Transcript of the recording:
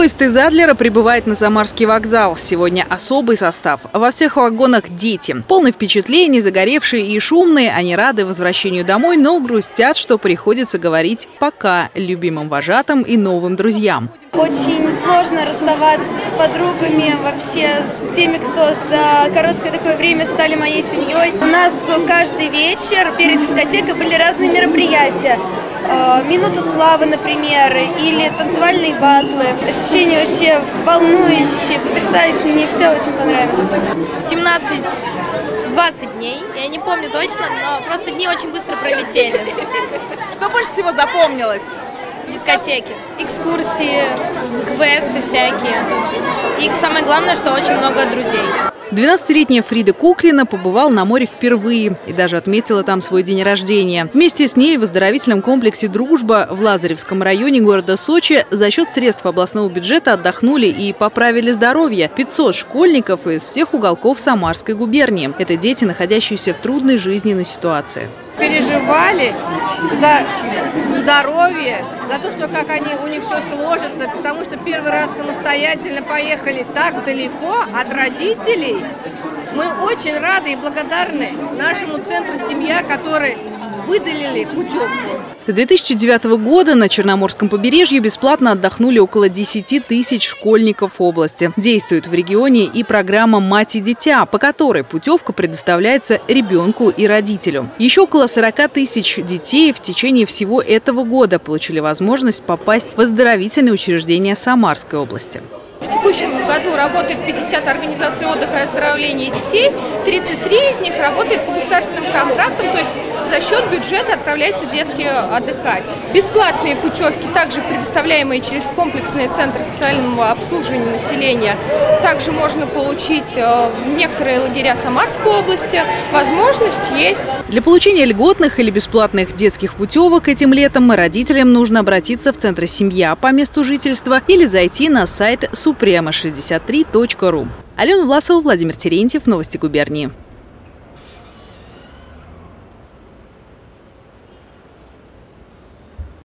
Поезд из Адлера прибывает на Самарский вокзал. Сегодня особый состав. Во всех вагонах дети. Полные впечатлений, загоревшие и шумные. Они рады возвращению домой, но грустят, что приходится говорить «пока» любимым вожатым и новым друзьям. Очень сложно расставаться с подругами, вообще с теми, кто за короткое такое время стали моей семьей. У нас каждый вечер перед дискотекой были разные мероприятия. Э, Минута славы, например, или танцевальные батлы. Ощущения вообще волнующие, потрясающие. Мне все очень понравилось. 17 20 дней. Я не помню точно, но просто дни очень быстро пролетели. Что больше всего запомнилось? Дискотеки, экскурсии, квесты всякие. И самое главное, что очень много друзей. 12-летняя Фрида Куклина побывала на море впервые и даже отметила там свой день рождения. Вместе с ней в оздоровительном комплексе «Дружба» в Лазаревском районе города Сочи за счет средств областного бюджета отдохнули и поправили здоровье 500 школьников из всех уголков Самарской губернии. Это дети, находящиеся в трудной жизненной ситуации переживали за здоровье, за то, что как они, у них все сложится, потому что первый раз самостоятельно поехали так далеко от родителей. Мы очень рады и благодарны нашему центру «Семья», который выделили путевку. С 2009 года на Черноморском побережье бесплатно отдохнули около 10 тысяч школьников области. Действует в регионе и программа «Мать и дитя», по которой путевка предоставляется ребенку и родителю. Еще около 40 тысяч детей в течение всего этого года получили возможность попасть в оздоровительные учреждения Самарской области. В текущем году работает 50 организаций отдыха и оздоровления детей, 33 из них работают по государственным контрактам, то есть за счет бюджета отправляются детки отдыхать. Бесплатные путевки, также предоставляемые через комплексные центры социального обслуживания населения, также можно получить э, в некоторые лагеря Самарской области. Возможность есть. Для получения льготных или бесплатных детских путевок этим летом родителям нужно обратиться в Центр «Семья» по месту жительства или зайти на сайт suprema63.ru. Алена Власова, Владимир Терентьев, Новости губернии.